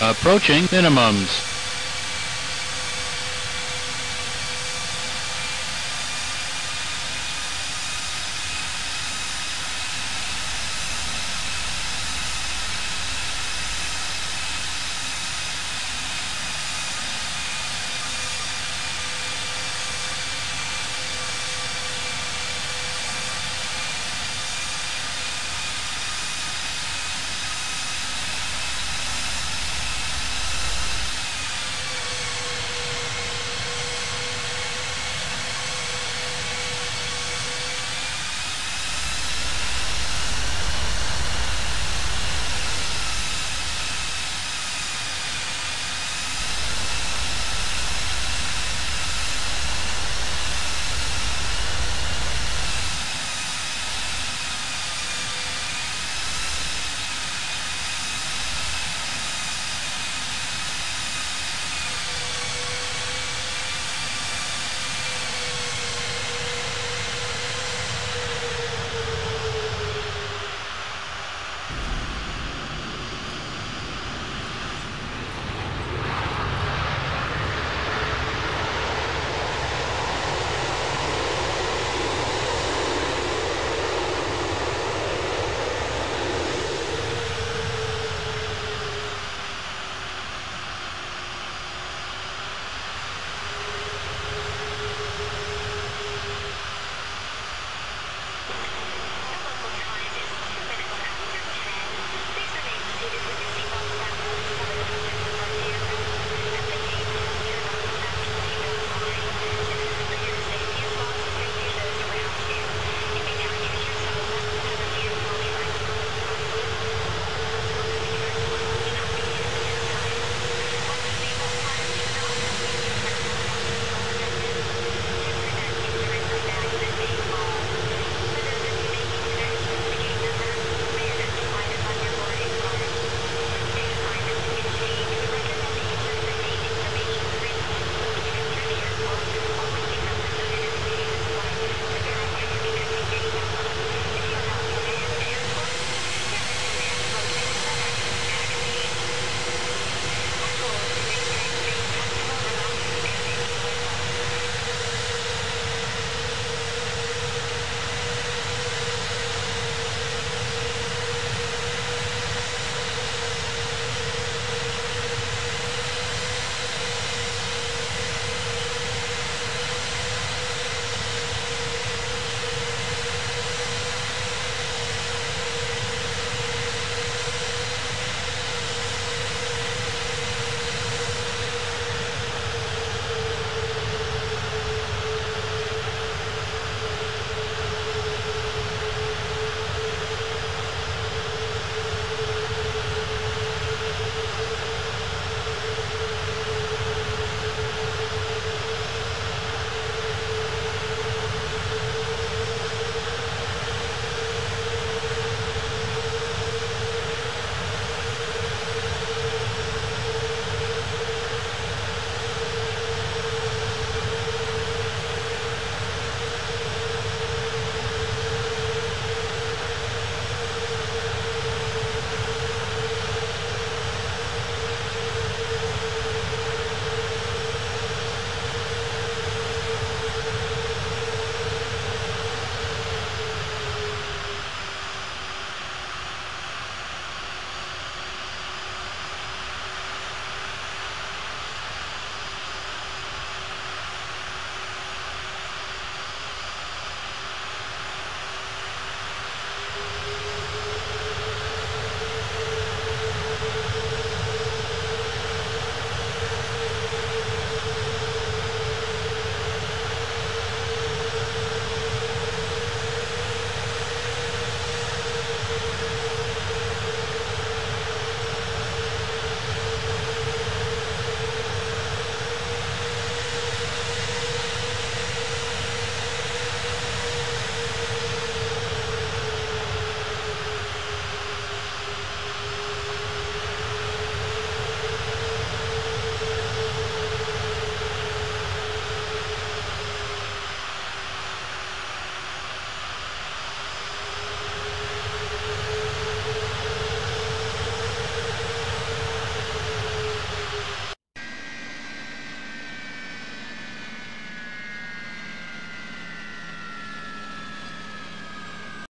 approaching minimums.